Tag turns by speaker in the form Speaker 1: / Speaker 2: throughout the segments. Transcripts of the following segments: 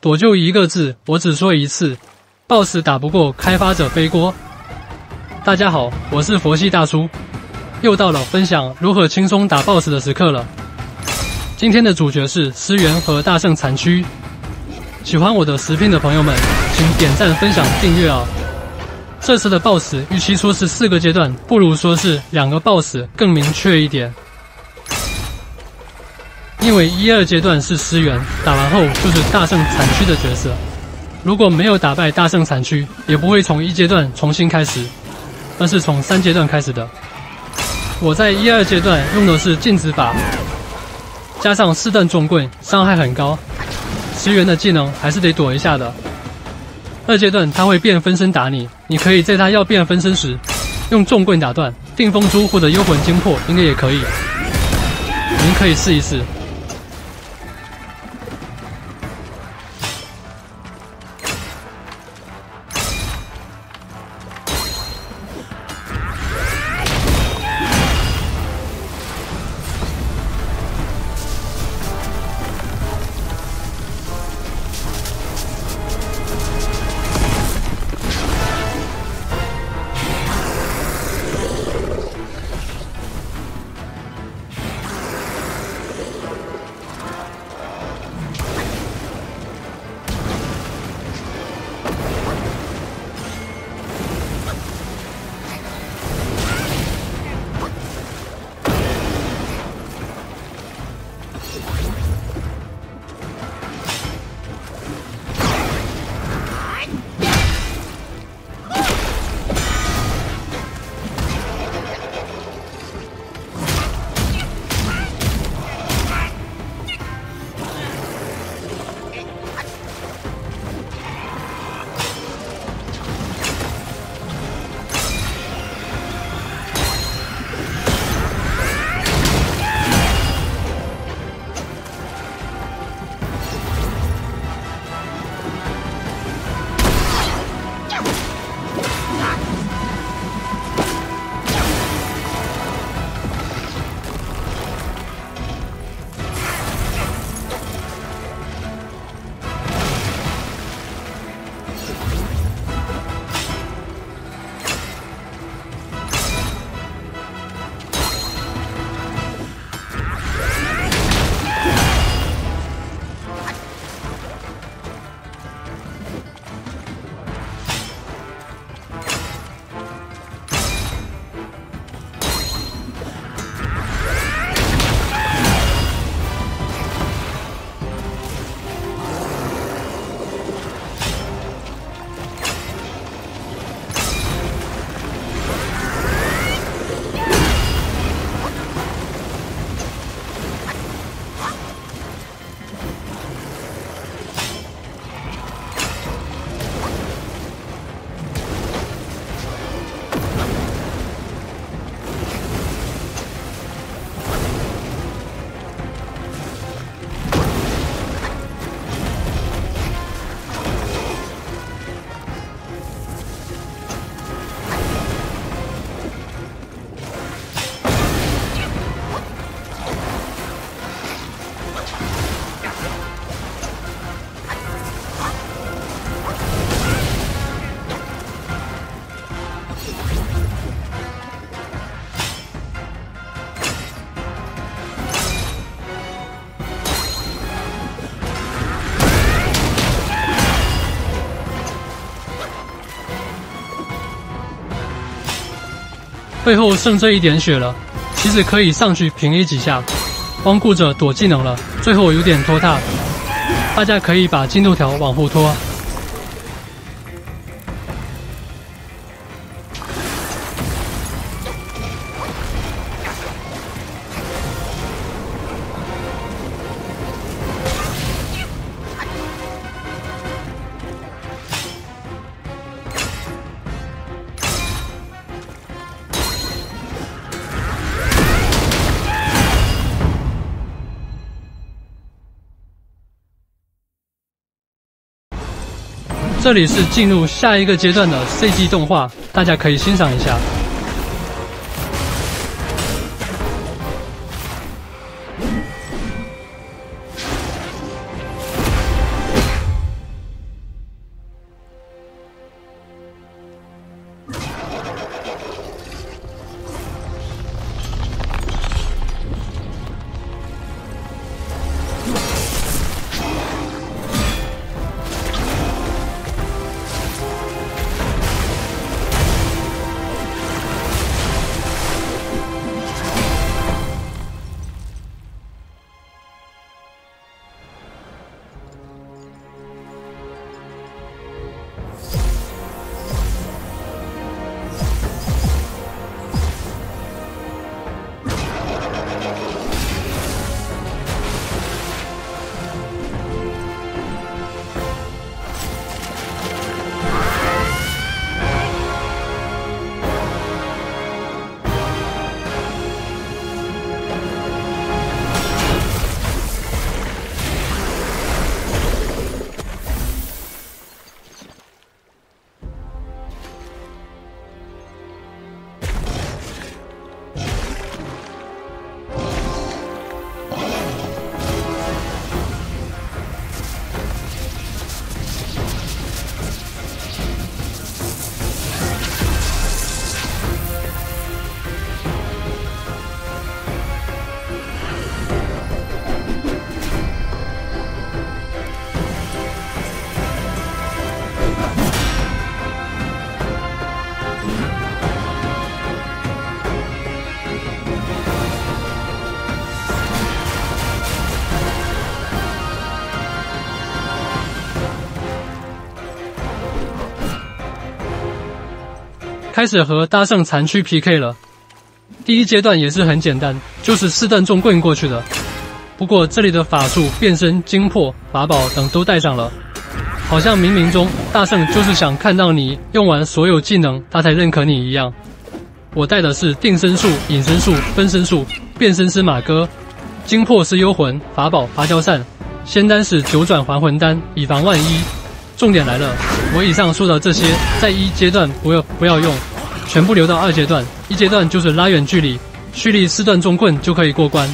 Speaker 1: 躲就一个字，我只说一次，BOSS 打不过开发者背锅。大家好，我是佛系大叔，又到了分享如何轻松打 BOSS 的时刻了。今天的主角是思源和大圣残区。喜欢我的视频的朋友们，请点赞、分享、订阅啊！这次的 BOSS 与其说是四个阶段，不如说是两个 BOSS 更明确一点。因为一二阶段是思源，打完后就是大圣残区的角色。如果没有打败大圣残区，也不会从一阶段重新开始，而是从三阶段开始的。我在一二阶段用的是禁止法，加上四段重棍，伤害很高。石原的技能还是得躲一下的。二阶段他会变分身打你，你可以在他要变分身时用重棍打断。定风珠或者幽魂精魄应该也可以，您可以试一试。最后剩这一点血了，其实可以上去平 A 几下，光顾着躲技能了，最后有点拖沓，大家可以把进度条往后拖。这里是进入下一个阶段的 CG 动画，大家可以欣赏一下。开始和大圣残躯 PK 了。第一阶段也是很简单，就是四段重棍过去的。不过这里的法术、变身、精魄、法宝等都带上了，好像冥冥中大圣就是想看到你用完所有技能，他才认可你一样。我带的是定身术、隐身术、分身术、变身师马哥，精魄是幽魂，法宝芭蕉扇，仙丹是九转还魂丹，以防万一。重点来了，我以上说的这些，在一阶段不要不要用，全部留到二阶段。一阶段就是拉远距离，蓄力四段重棍就可以过关。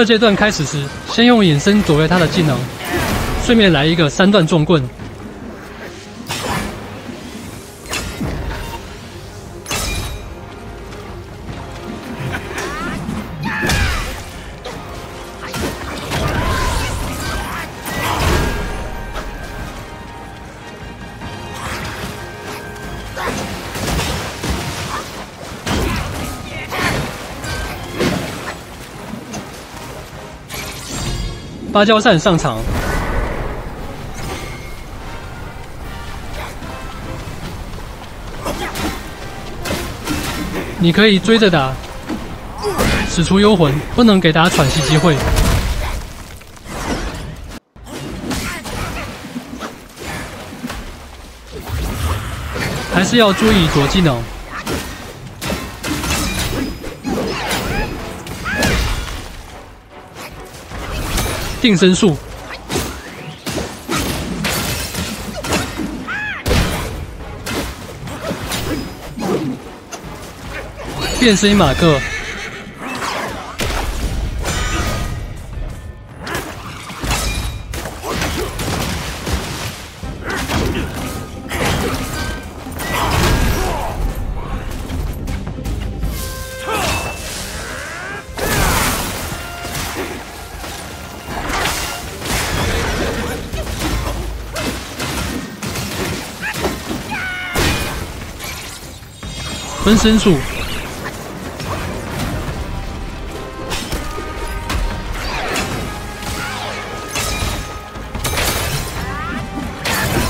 Speaker 1: 二阶段开始时，先用隐身躲开他的技能，顺便来一个三段重棍。芭蕉扇上场，你可以追着打，使出幽魂，不能给他喘息机会，还是要注意躲技能。定身术，变身马克，分身术，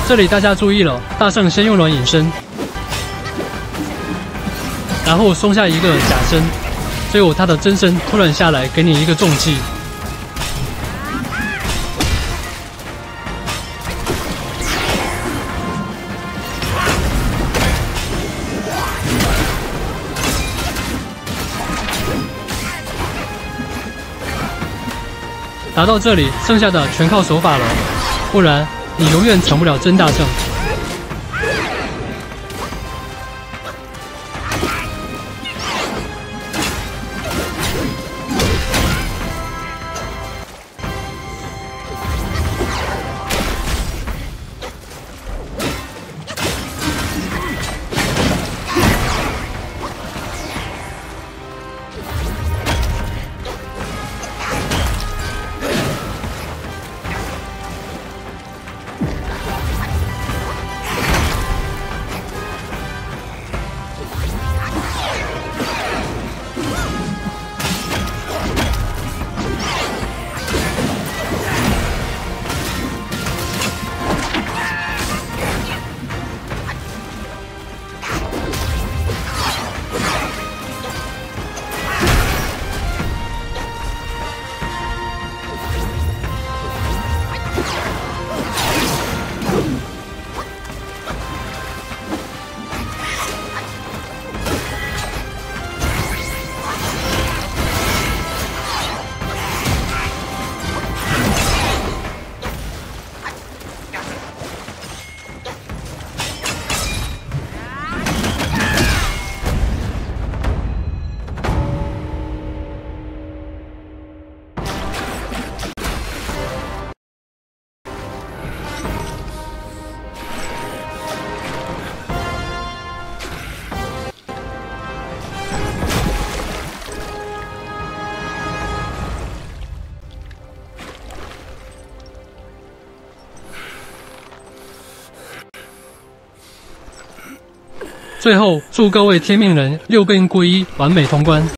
Speaker 1: 这里大家注意了，大圣先用软隐身，然后松下一个假身，最后他的真身突然下来，给你一个重击。打到这里，剩下的全靠手法了，不然你永远成不了真大圣。最后，祝各位天命人六病归一，完美通关。